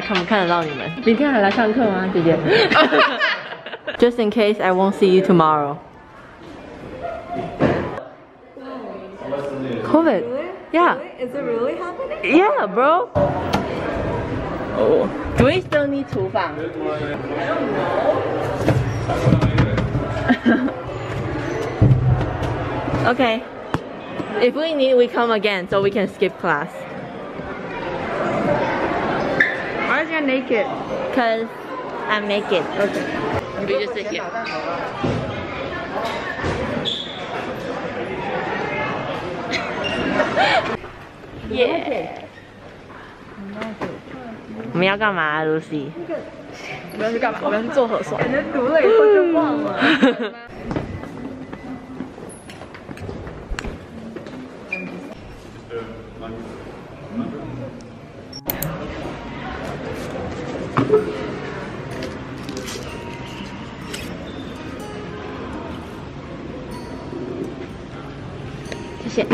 才看不看得到你们。明天还来上课吗，姐姐？Just in case I won't see you tomorrow. COVID. Yeah. Is it really happening? Yeah, bro. Oh. Do we still need 厨房? okay. If we need, we come again so we can skip class. Why is you naked? Cause I'm naked. Okay. We just sit here. yeah. 我们要干嘛，Lucy？我们要去干嘛？我们要去做核酸。你读了以后就忘了。 谢谢。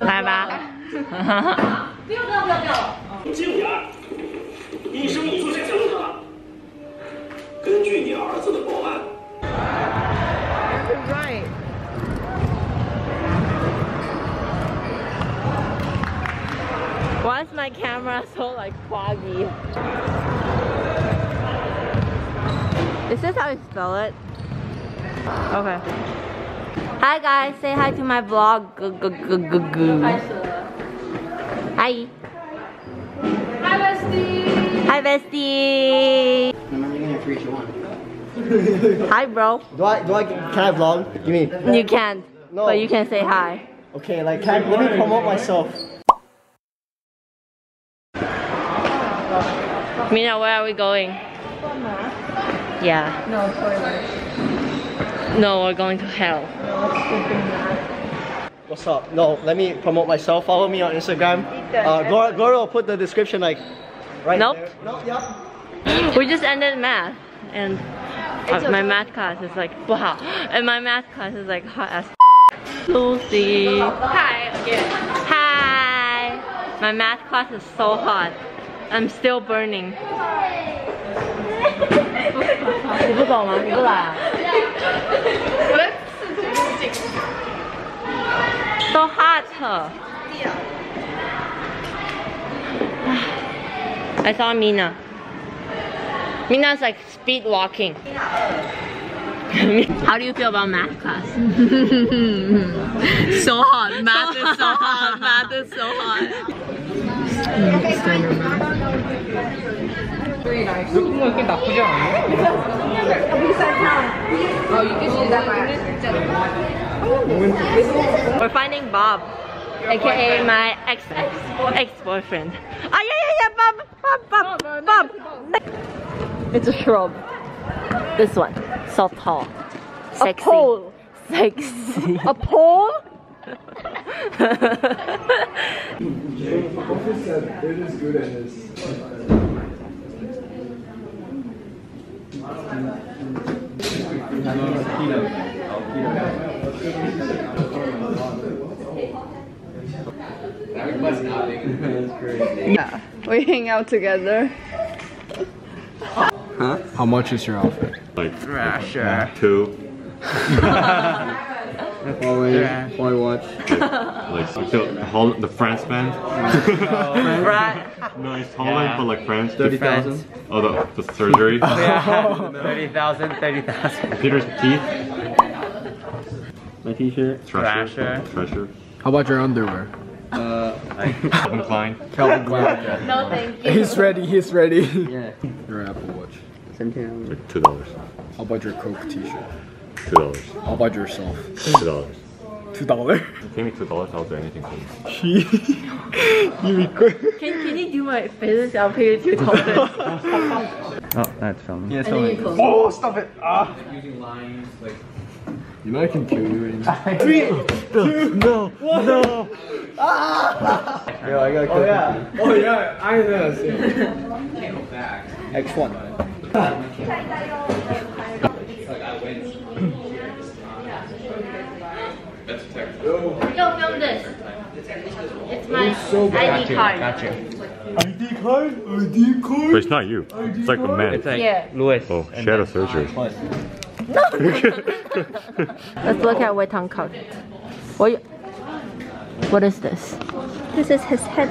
来吧。不要不要不要不要！金五儿，医生你做这项调查。根据你儿子的报案，Right. Why is my camera so like foggy? Is this how you spell it? Okay. Hi guys, say hi to my vlog. G -g -g -g -g. Hi. Hi, bestie. Hi bestie. Remember, you're gonna for each one. Hi bro. Do I, do I, can I vlog? You mean? You can't, No. but you can say hi. Okay, like, can I, let me promote myself. Mina, where are we going? Yeah. No, toilet. No, we're going to hell. What's up? No, let me promote myself. Follow me on Instagram. Uh, Gloria, Gloria will put the description, like, right Nope. there. Nope, yep. We just ended math, and uh, my math class is like wow, and my math class is like hot as Lucy. Hi again. Hi. My math class is so hot. I'm still burning. 你不走吗？你不来啊我在试图入镜。 ？So hot. I saw Mina. Mina's like speed walking. How do you feel about math class? so hot. Math is so hot. Math is so hot. We're finding Bob, aka my ex ex ex boyfriend. Ah yeah yeah yeah Bob Bob Bob Bob. It's a shrub. This one, so tall, sexy, a pole. sexy. A pole? Yeah, we hang out together. Huh? How much is your outfit? Like sure. two, Huawei, Huawei watch. like the Hol- the France band. right. no, it's Holland, but like France. Thirty thousand. Oh, the, the surgery. 30,000, 30,000. Peter's teeth. My t-shirt. Treasure. Treasure. How about your underwear? Uh, Calvin Klein. Calvin Klein. No thank you. He's ready. He's ready. Yeah. Your Apple Watch. Something. Like two dollars. How about your Coke T-shirt? Two dollars. How about yourself? Two dollars. Two dollar. Give me two dollars, I'll do anything for you. you record. Can, can you do my face? I'll pay you two dollars. Oh, that's filming. Yeah, and then you close. Oh, stop it! Ah. You know I can kill you. Right now. no, no. Yo, I got. It. Oh yeah. Oh yeah. I know. X one. My ID card. Got you. But it's not you. It's like the man. It's like Yeah. Louis. Oh, and she had a surgery. Let's look at Wei Tang Card. What, what is this? This is his head.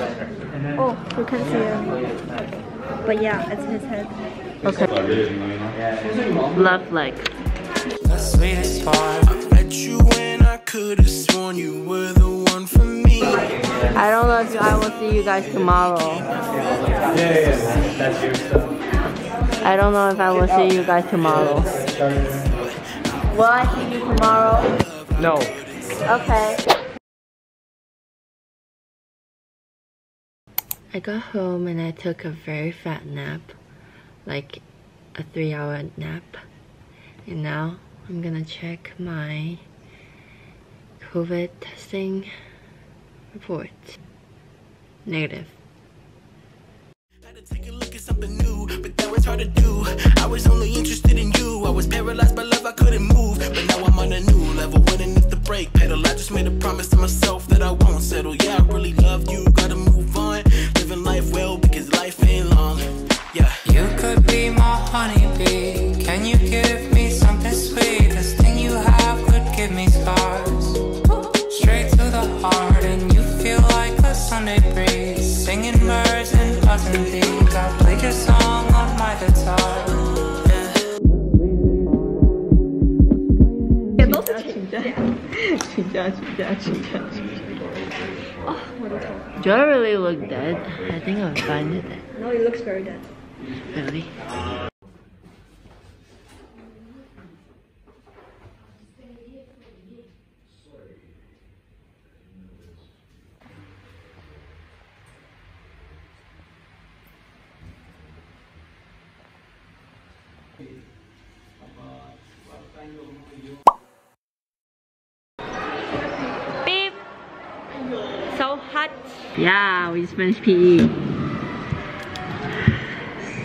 Oh, you can see it. But yeah, it's his head. Okay. Left leg. the sweetest part. I met you when I could have sworn you were the one for me. I don't know if I will see you guys tomorrow. I don't know if I will see you guys tomorrow. Will I see you tomorrow? No. Okay. I got home and I took a very fat nap, like a three hour nap. And now I'm gonna check my COVID testing report. Negative. Take a look at something new, but that was hard to do. I was only interested in you. I was paralyzed by love, I couldn't move. But now I'm on a new level, winning if the brake pedal. I just made a promise to myself that I won't settle. Yeah, I really love you, gotta move on. Living life well because life ain't long. Yeah. You could be my honeybee. Can you give me something sweet? This thing you have could give me scars. Sunday breeze, singing birds and pleasantries. I played your song on my guitar. Oh, Do I really look dead? I think I'm fine with it. No, it looks very dead. Really? Beep. So hot. Yeah, we just finished PE.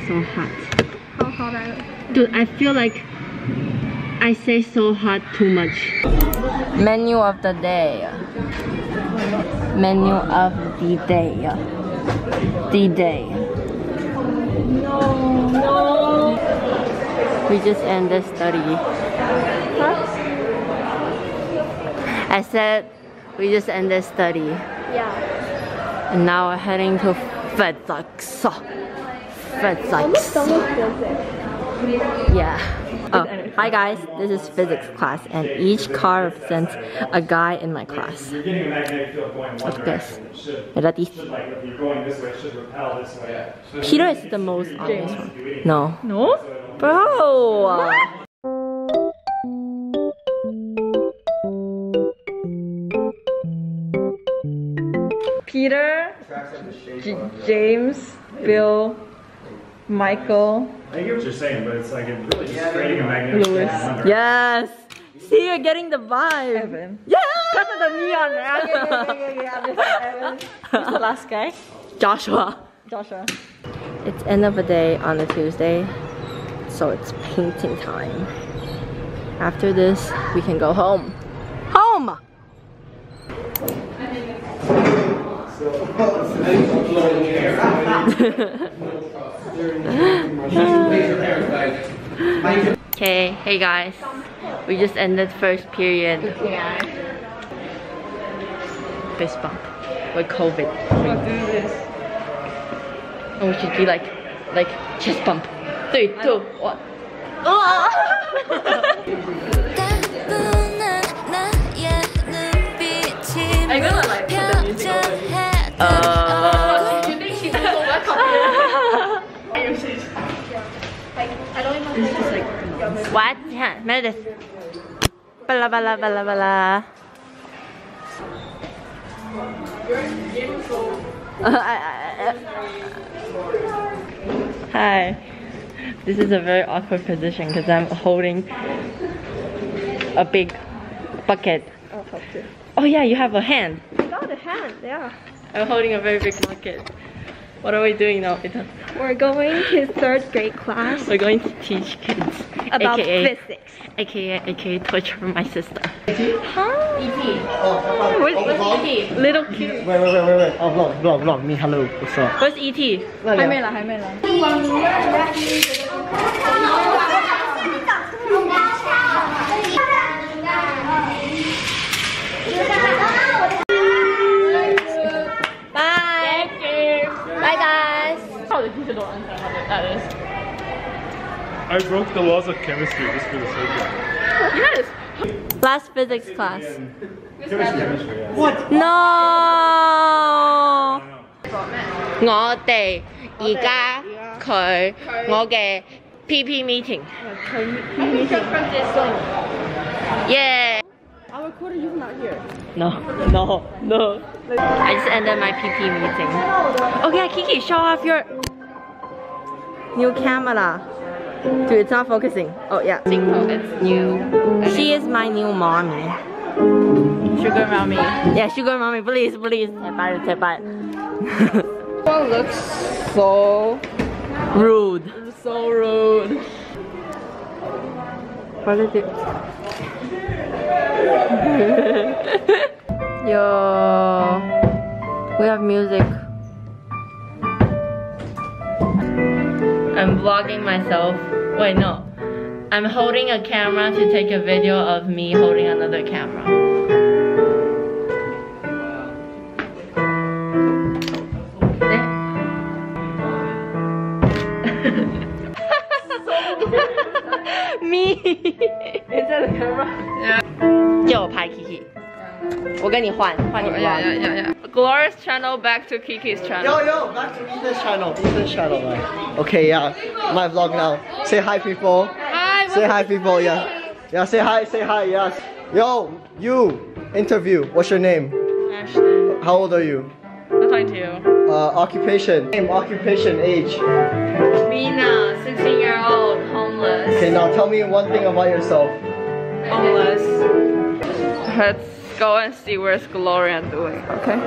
So hot. How hot are you? Dude, I feel like I say so hot too much. Menu of the day. Menu of the day. The day. No, no. We just ended study. I said we just ended study. Yeah. And now we're heading to physics. Physics. Yeah. Oh, hi guys. This is physics class, and each car represents a guy in my class. Look at this. Ready? Peter is the most obvious one. No. No? Bro. Peter, J- James, Bill, Michael, I get what you're saying, but it's like it really just creating a magnetic Lewis. Yes. See, you're getting the vibe. Evan. Yeah. That's the neon. Yeah, yeah, yeah, yeah, yeah. Evan. Who's the last guy? Joshua. Joshua. It's end of the day on a Tuesday, so it's painting time. After this, we can go home. Home! Okay, hey guys. We just ended first period. Fist bump with COVID. We'll do this. And we should do like, like chest bump. Three, two, one. I'm gonna like put the music over. Uh, Do you think she's also welcome? I don't even know. It's just like what? Yeah, Meredith. Bala bala bala bala. Hi. This is a very awkward position because I'm holding a big bucket. Oh, fuck you. Oh yeah, you have a hand. I got a hand, yeah. I'm holding a very big bucket. What are we doing now, Ethan? We're going to third grade class We're going to teach kids about AKA, physics. AKA, AKA torture my sister. Huh? Oh, Where's, oh, where's vlog? ET? Little kid. Wait, wait, wait, wait, wait. Oh, vlog, vlog, vlog. Me, hello. What's up? Where's E ET? 那里啊还没来，还没来。 Bye. Bye guys. I broke the laws of chemistry just for the sake of it. Yes. Last physics class. Chemistry, chemistry, yeah. No. 我哋而家佢我嘅 PP meeting. Yeah. Our recorder, you're not here. No, no, no. I just ended my PP meeting. Okay, Kiki, show off your new camera. Dude, it's not focusing. Oh yeah. It's new. She is my new mommy. Sugar mommy. Yeah, sugar mommy. Please, please. Say bye. Say bye. One looks so Rude. So rude. What is it? Yo, we have music. I'm vlogging myself. Wait, no. I'm holding a camera to take a video of me holding another camera. Gloria's channel back to Kiki's channel. Yo, yo, back to Ethan's channel. Ethan's channel, man. Okay, yeah. My vlog now. Say hi, people. Hi. Say hi, people. Yeah. Yeah, say hi, say hi, yes. Yo, you. Interview. What's your name? Ashton. How old are you? I'm 22. Uh, occupation. Name, occupation, age. Mina, 16 year old, homeless. Okay, now tell me one thing about yourself. Homeless. That's go and see where's Gloria doing. Okay.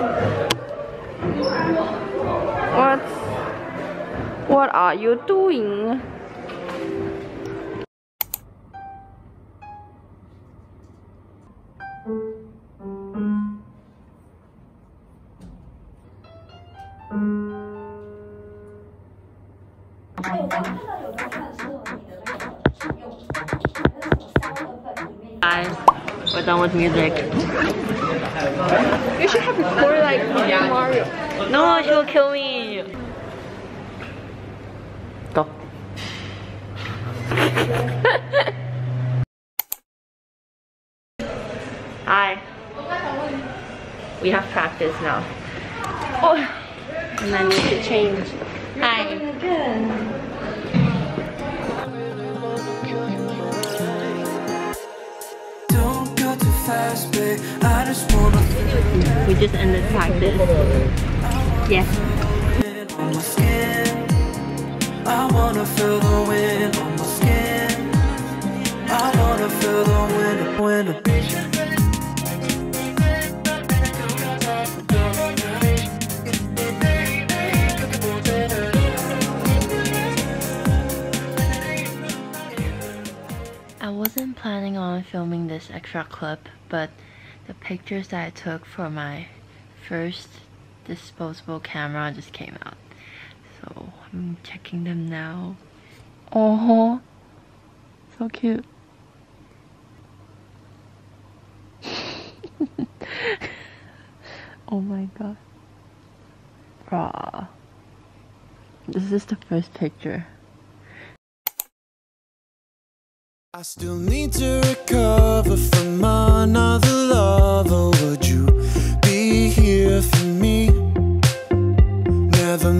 What? What are you doing? Music. You should have recorded like Mario. No, she'll kill me. Go. Hi. We have practice now. Oh, and I need to change. Hi. We just ended practice. Yes. feel on. I wanna feel the wind on my skin. I wanna feel the wind, wind. I wasn't planning on filming this extra clip, but the pictures that I took for my first disposable camera just came out. So I'm checking them now. Oh, so cute. oh my god. Raw. This is the first picture. I still need to recover from another lover. Would you be here for me? Never